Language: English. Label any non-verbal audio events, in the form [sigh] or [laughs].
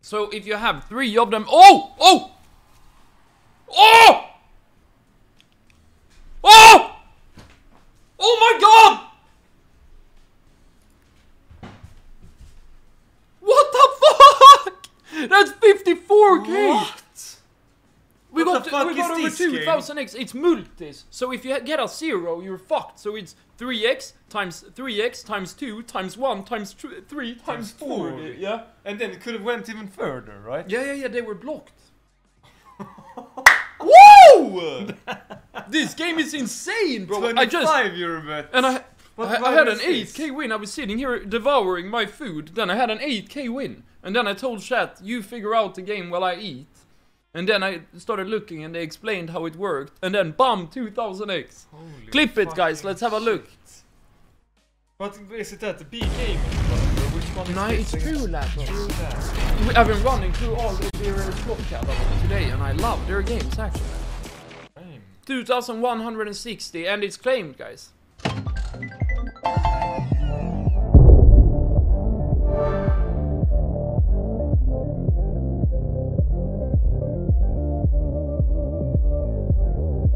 So if you have three of them, oh, oh, oh, oh, oh my god! What the [laughs] fuck? That's 54k. What? We got, the fuck we got over this game? 2000x. It's multis. So if you get a zero, you're fucked. So it's 3x times 3x times 2 times 1 times tr- 3 times Times 4. four. Yeah. And then it could have went even further, right? Yeah, yeah, yeah, they were blocked. [laughs] Woo! [laughs] this game is insane, bro. I just 25 euro bet. and I I, I had an this? 8k win. I was sitting here devouring my food. Then I had an 8k win. And then I told chat, "You figure out the game while I eat." And then I started looking and they explained how it worked. And then bam, 2000x. Holy Clip it, guys. Let's have a look. shit. But is it at the B gaming club, or which one is No, it's? True Lab. We- I've been running through all the their slot catalog today, and I love their games actually. Damn. 2160, and it's claimed, guys.